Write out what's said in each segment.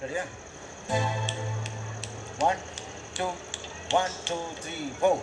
Ready? yeah? One, two, one, two, three, four.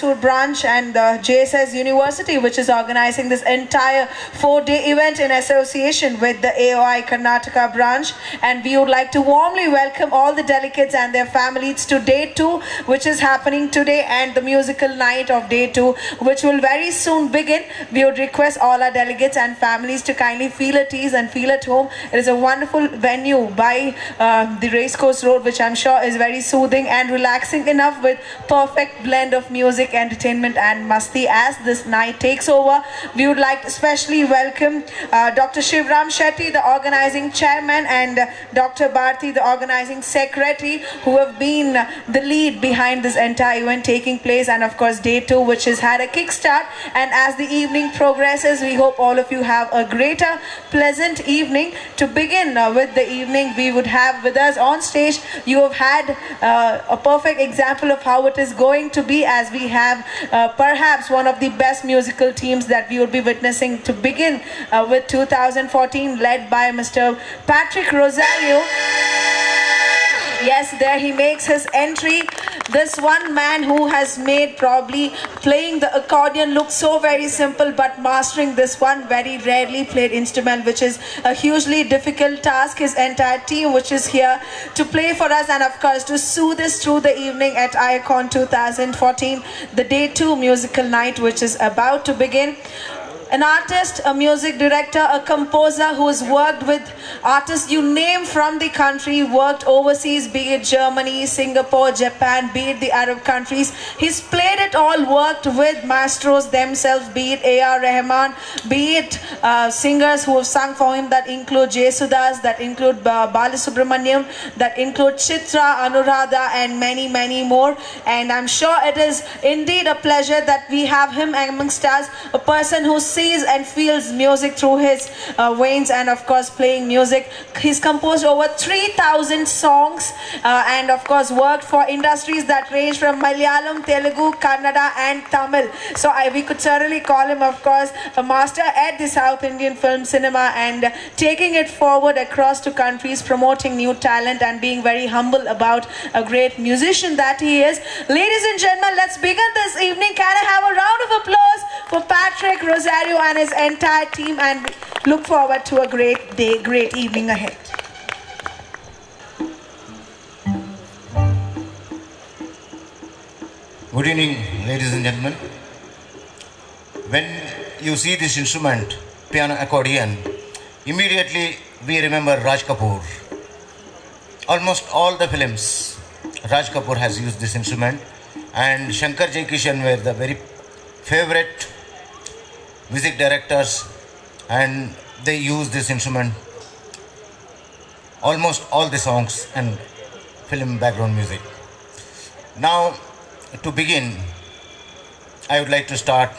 Mysore branch and the JSS University, which is organizing this entire four-day event in association with the AOI Karnataka branch. And we would like to warmly welcome all the delegates and their families to day two, which is happening today, and the musical night of day two, which will very soon begin. We would request all our delegates and families to kindly feel at ease and feel at home. It is a wonderful venue by uh, the Racecourse Road, which I'm sure is very soothing and relaxing enough with perfect blend of music, entertainment, and masti. As this night takes over, we would like to especially welcome uh, Dr. Shivram Shetty, the organizing chairman, and uh, Dr. Bharti, the organizing secretary, who have been the lead behind this entire event taking place, and of course, day two, which has had a kickstart. And as the evening progresses, we hope all of you have a greater, pleasant evening. To begin uh, with the evening, we would have with us on stage, you have had uh, a perfect example of how it is going to be as we have uh, perhaps one of the best musical teams that we will be witnessing to begin uh, with 2014 led by Mr. Patrick Rosario. Yes, there he makes his entry. This one man who has made probably playing the accordion look so very simple, but mastering this one very rarely played instrument, which is a hugely difficult task. His entire team, which is here to play for us and of course to soothe us through the evening at Icon 2014, the day two musical night, which is about to begin an artist, a music director, a composer who's worked with artists you name from the country, worked overseas, be it Germany, Singapore, Japan, be it the Arab countries. He's played it all, worked with maestros themselves, be it A.R. Rahman, be it uh, singers who have sung for him that include Yesudas, that include uh, Balasubramaniam, that include Chitra, Anuradha, and many, many more. And I'm sure it is indeed a pleasure that we have him amongst us, a person who sees and feels music through his uh, veins and of course playing music. He's composed over 3,000 songs uh, and of course worked for industries that range from Malayalam, Telugu, Kannada and Tamil. So I, we could certainly call him of course a master at the South Indian film cinema and taking it forward across to countries, promoting new talent and being very humble about a great musician that he is. Ladies and gentlemen, let's begin this evening. Can I have a round of applause for Patrick Rosario and his entire team and look forward to a great day, great evening ahead. Good evening, ladies and gentlemen. When you see this instrument, piano accordion, immediately we remember Raj Kapoor. Almost all the films, Raj Kapoor has used this instrument, and Shankar Jai Kishan were the very favorite music directors, and they use this instrument almost all the songs and film background music. Now, to begin, I would like to start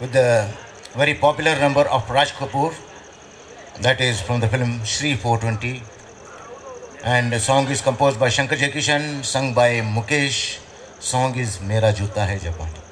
with the very popular number of Raj Kapoor, that is from the film Shri 420. And the song is composed by Shankar Jai Kishan, sung by Mukesh. Song is Mera Juta Hai Japani.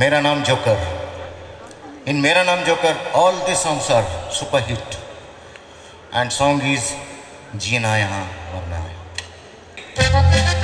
मेरा नाम Joker. In Mera Naam Joker all this songs are super hit and song is Jeena Yahan Marna Hai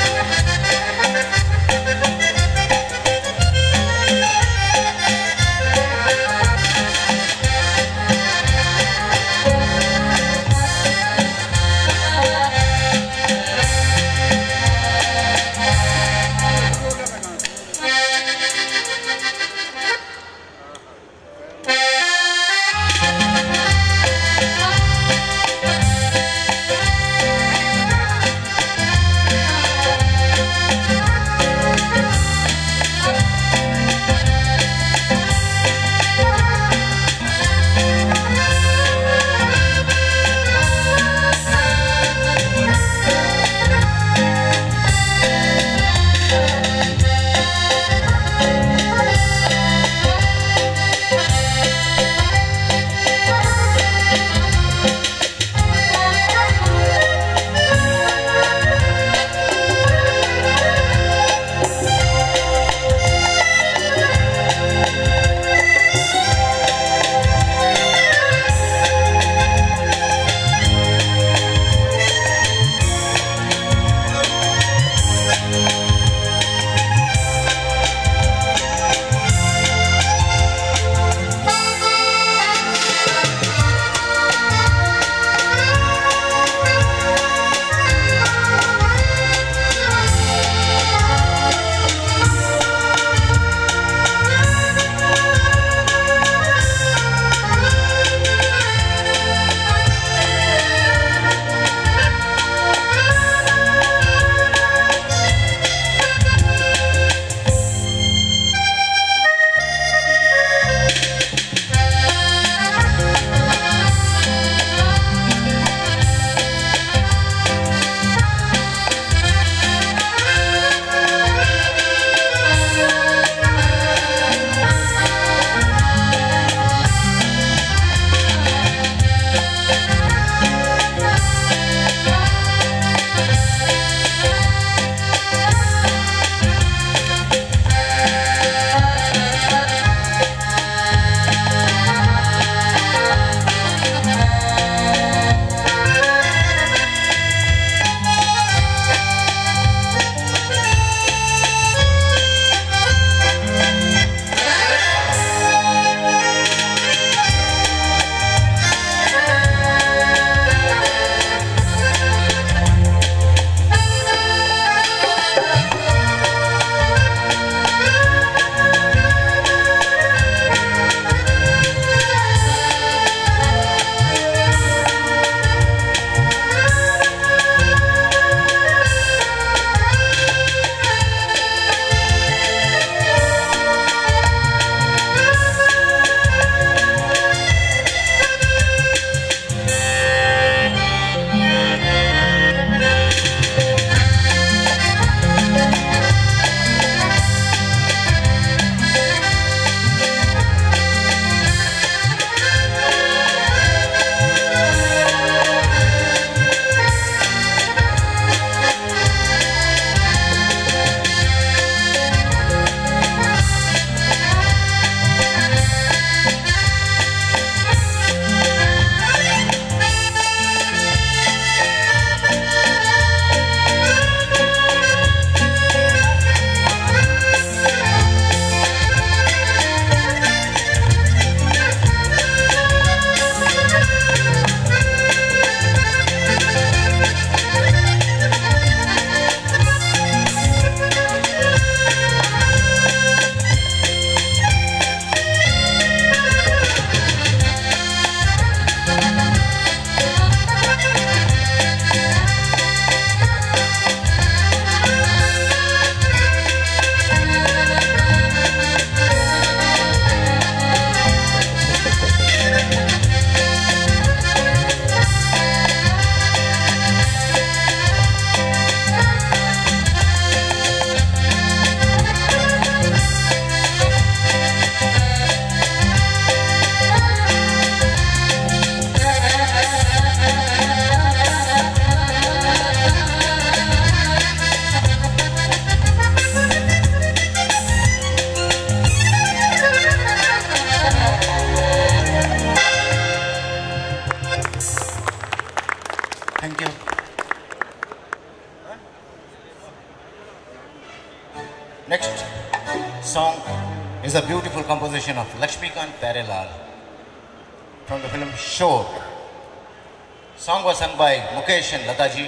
sung by Mukesh and Lata ji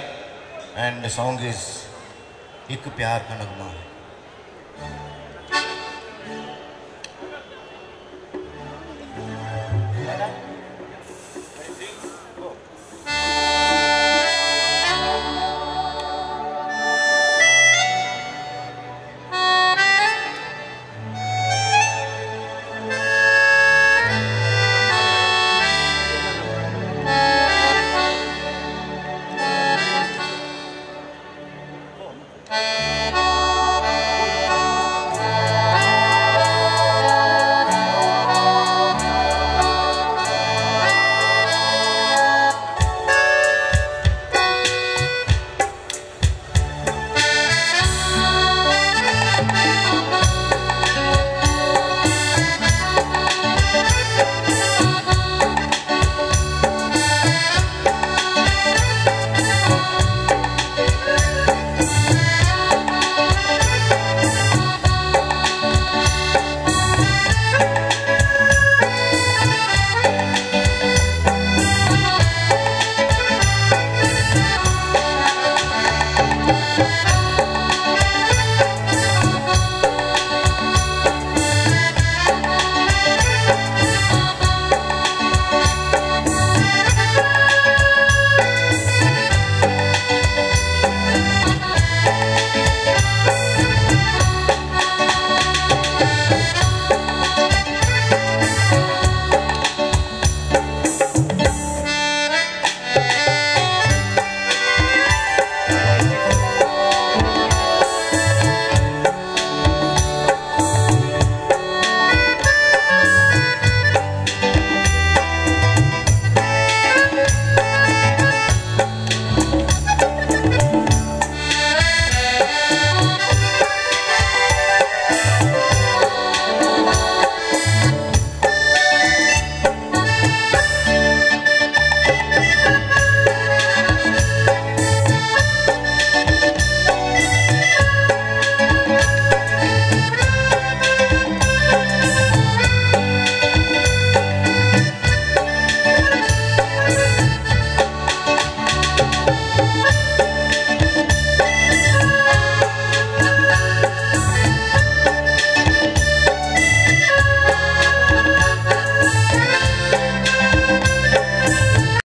and the song is एक प्यार का नगमा है